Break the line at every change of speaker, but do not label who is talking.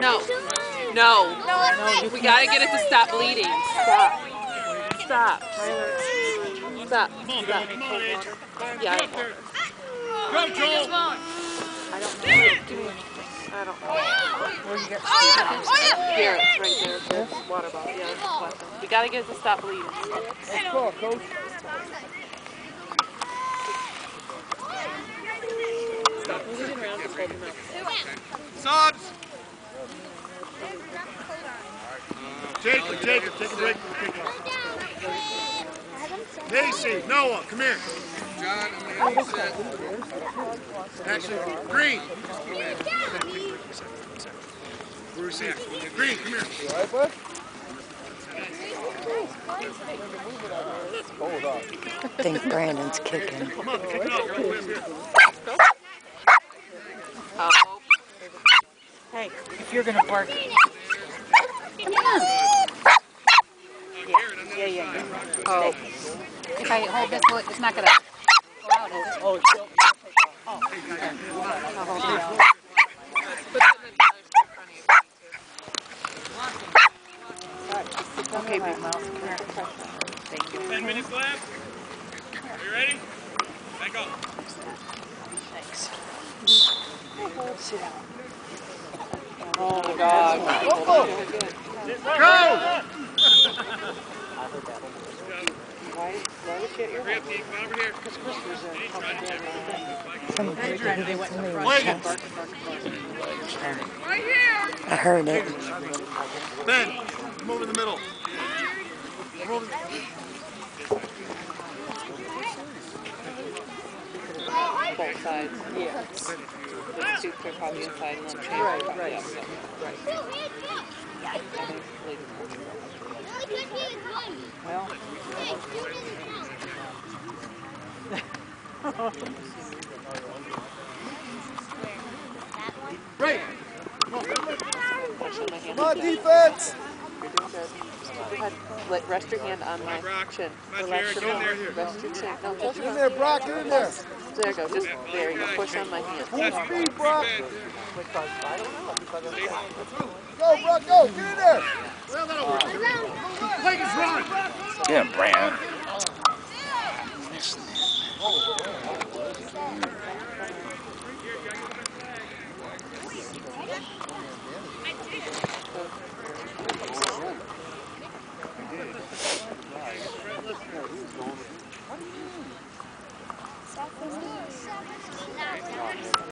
No. No. We gotta get it to stop bleeding. Stop. Stop. Stop. Stop. Yeah. I don't know.
Go, Joel!
I don't know. I don't know. Here, it's right there. There's water bottle. Yeah, it's. We gotta get it to stop bleeding.
Good call, coach.
Stop moving around. Just hold him out.
Subs! Jacob, Jacob, take a break from the kickoff. Macy, Noah, come here.
John, I'm.
Actually, Green. Bruce, here. Green, come here.
I think Brandon's kicking.
Come on, kick it off. Go, Wim, here.
Oh.
Hey, if you're gonna bark. Come on. Yeah, yeah, yeah.
Oh.
If I hold this, it's not gonna go out, is it?
Oh, it's still. Oh. I'll hold it out. Put it in the
Okay, big mouth. Thank you.
Ten minutes left. Are you ready? Let go.
Thanks.
Oh my God.
Go!
In the.
I heard it.
Ben, come over in the middle. Come over.
Both sides? Yeah. The two are probably inside and then change. Right, right. Yeah, right. I think leave it. Well,
Right.
actually my hand
Come on, defense.
You're doing good. Let, rest your hand on my
Brock.
chin.
Come
Relax your
get in there, here.
Rest your chin. No, just
Get in there, Brock. Get in there.
There I go. Just there you go. Push on my hand.
Full speed, Brock.
Because I don't know.
Go, Brock, go. Get in there. Well, that'll work. Play is run.
Yeah, Brand. Thank you. 我给你